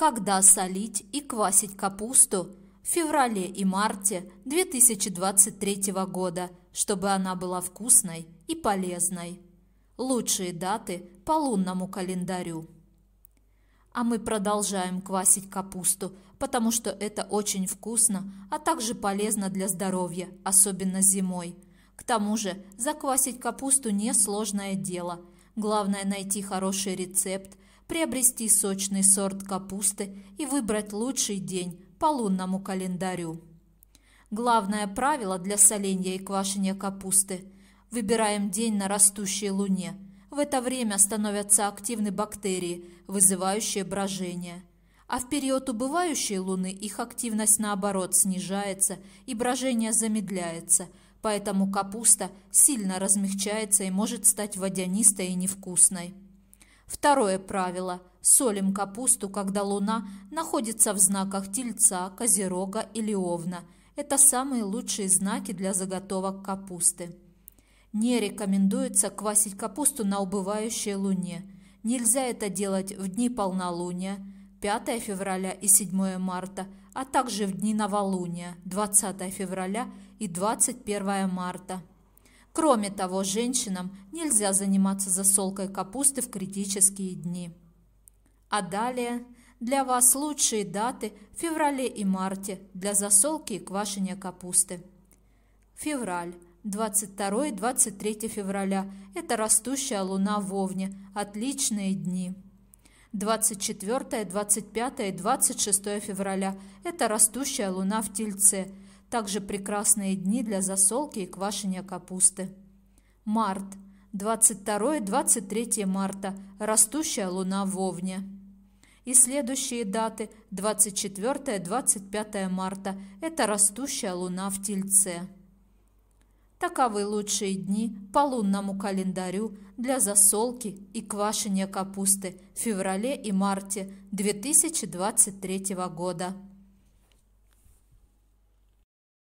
Когда солить и квасить капусту в феврале и марте 2023 года, чтобы она была вкусной и полезной. Лучшие даты по лунному календарю. А мы продолжаем квасить капусту, потому что это очень вкусно, а также полезно для здоровья, особенно зимой. К тому же заквасить капусту несложное дело. Главное найти хороший рецепт, приобрести сочный сорт капусты и выбрать лучший день по лунному календарю. Главное правило для соления и квашения капусты – выбираем день на растущей луне – в это время становятся активны бактерии, вызывающие брожение. А в период убывающей Луны их активность наоборот снижается и брожение замедляется, поэтому капуста сильно размягчается и может стать водянистой и невкусной. Второе правило. Солим капусту, когда Луна находится в знаках Тельца, Козерога или Овна. Это самые лучшие знаки для заготовок капусты. Не рекомендуется квасить капусту на убывающей луне. Нельзя это делать в дни полнолуния, 5 февраля и 7 марта, а также в дни новолуния, 20 февраля и 21 марта. Кроме того, женщинам нельзя заниматься засолкой капусты в критические дни. А далее для вас лучшие даты в феврале и марте для засолки и квашения капусты. Февраль. 22-23 февраля – это растущая луна в Овне, отличные дни. 24, 25 и 26 февраля – это растущая луна в Тельце, также прекрасные дни для засолки и квашения капусты. Март – 22-23 марта – растущая луна в Овне. И следующие даты 24-25 марта – это растущая луна в Тельце. Таковы лучшие дни по лунному календарю для засолки и квашения капусты в феврале и марте 2023 года.